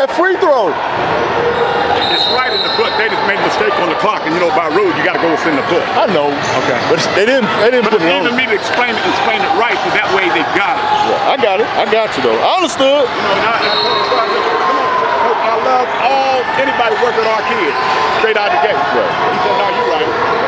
that free throw. It's right in the book. They just made a mistake on the clock, and you know, by rule, you got to go within the book. I know. Okay. But they didn't. They didn't But put it on. me to explain it, explain it right, so that way they got it. I got it. I got you though. I understood. You know, not, I love all anybody working our kids straight out the gate. Right. He said, "No, you're right."